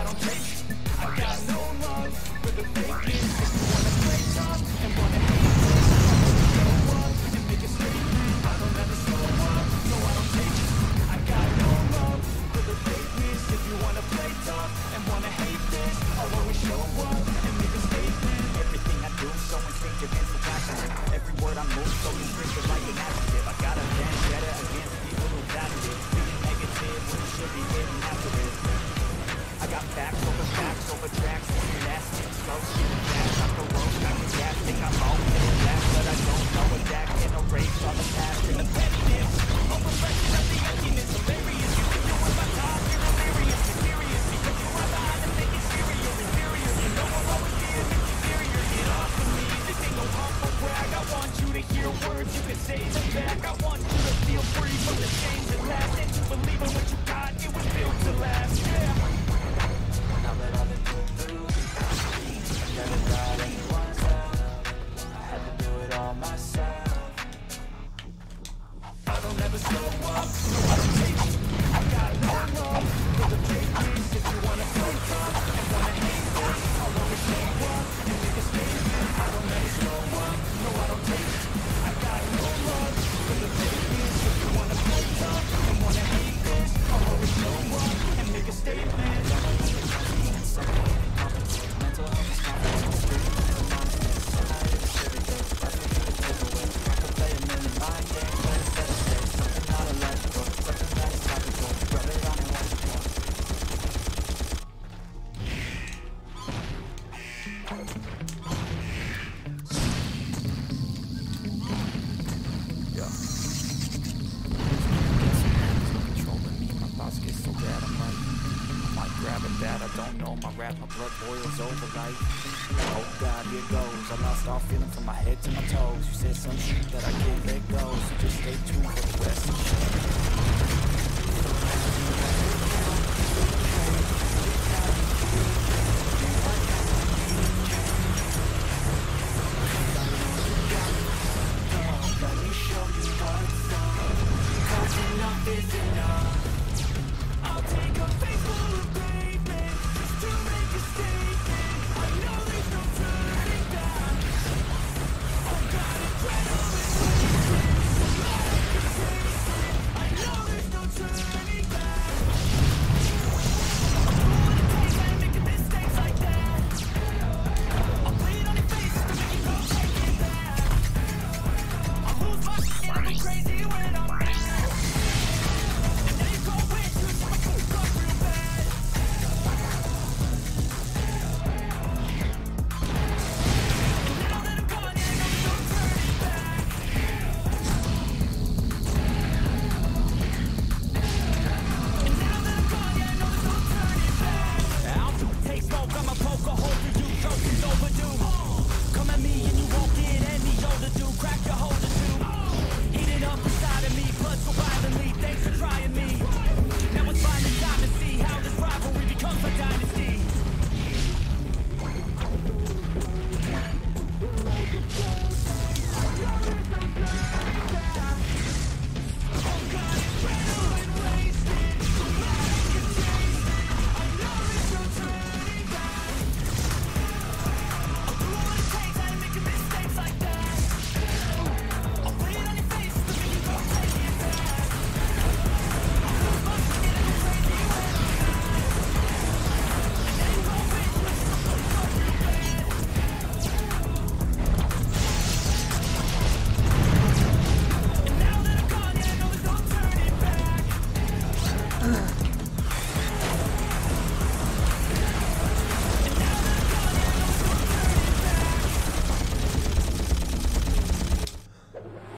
I don't take days are back I want you to feel free from the chains that last And to believe in what you got, it was built to last, yeah myself. I don't ever slow up, no I don't mental data, right? My grabbing I don't know. My rap, my blood boils over like Oh God, here goes, I lost all feeling from my head to my toes. You said some shit that I can't let go, so just stay tuned for the rest of the show.